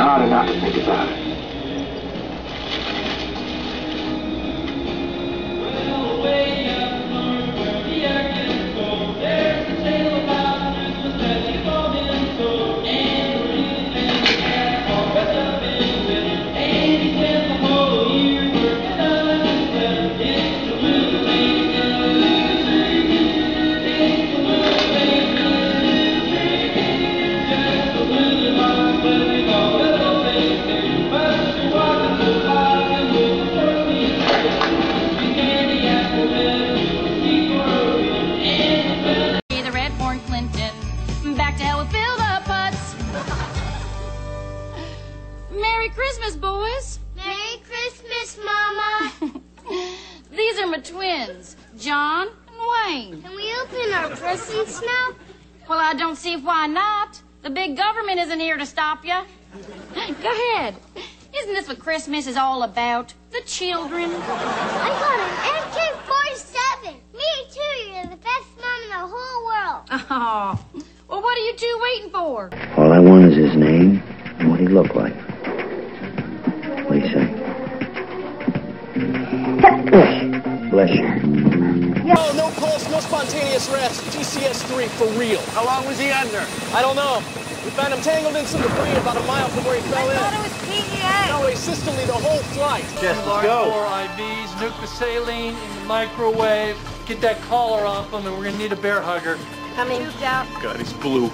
hard enough to think about it. Merry Christmas, boys. Merry Christmas, Mama. These are my twins, John and Wayne. Can we open our presents now? Well, I don't see why not. The big government isn't here to stop you. Go ahead. Isn't this what Christmas is all about? The children. I got an MK47. Me too. You're the best mom in the whole world. Oh. Well, what are you two waiting for? All I want is his name and what he looked like. Bless you. No, no pulse, no spontaneous rest. GCS-3 for real. How long was he under? I don't know. We found him tangled in some debris about a mile from where he fell in. I thought it was PEA. No, asystole the whole flight. Yes, let's Large go. bore IVs, nuke the saline in the microwave. Get that collar off him, and we're gonna need a Bair Hugger. Coming. out. God, he's blue.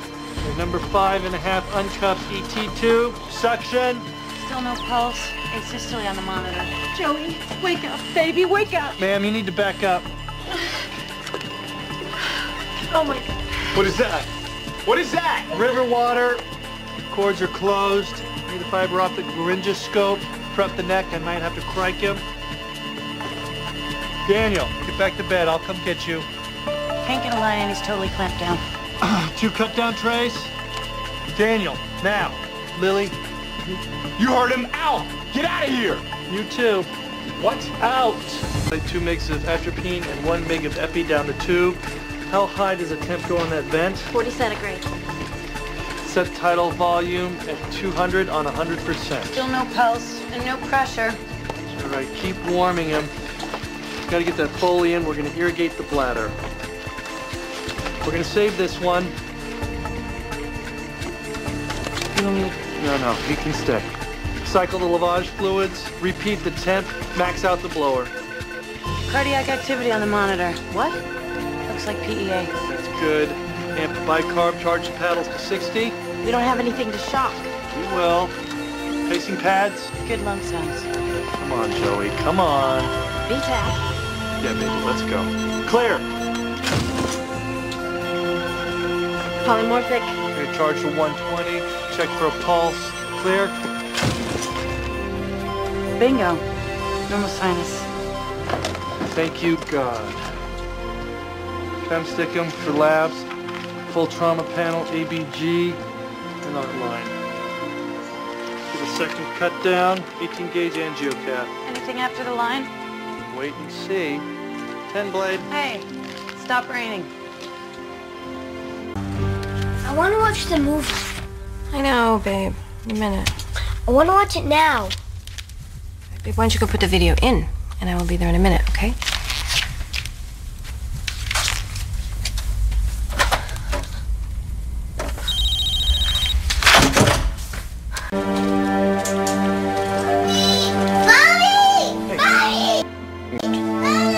Number five and a half uncuffed ET tube. Suction. Still no pulse. It's Asystole on the monitor. Joey, wake up, baby, wake up. Ma'am, you need to back up. Oh my God. What is that? What is that? River water. Cords are closed. Need a fiber optic laryngoscope. Prep the neck. I might have to cric him. Daniel, get back to bed. I'll come get you. Can't get a line in, he's totally clamped down. Two cut down trays. Daniel, now. Lily, You heard him out. Get out of here. you too. What? Out! Like two megs of atropine and one meg of epi down the tube. How high does the temp go on that vent? 40 centigrade. Set tidal volume at 200 on 100%. Still no pulse and no pressure. All right, keep warming him. Got to get that Foley in. We're going to irrigate the bladder. We're going to save this one. You don't need... No, no, he can stay. Cycle the lavage fluids, repeat the temp, max out the blower. Cardiac activity on the monitor. What? Looks like PEA. That's good. Amp the bicarb, charge the paddles to 60. We don't have anything to shock. We will. Pacing pads. Good lung sounds. Come on, Joey, come on. V-tach. Yeah, baby, let's go. Clear. Polymorphic. Okay, charge to 120. Check for a pulse. Clear. Bingo. Normal sinus. Thank you, God. Fem him for labs. Full trauma panel, ABG, and online. Get a second cut down. 18 gauge angiocath. Anything after the line? Wait and see. 10 blade. Hey, stop raining. I want to watch the movie. I know, babe. In a minute. I want to watch it now. Babe, why don't you go put the video in, and I will be there in a minute, okay? Mommy! Mommy! Mommy!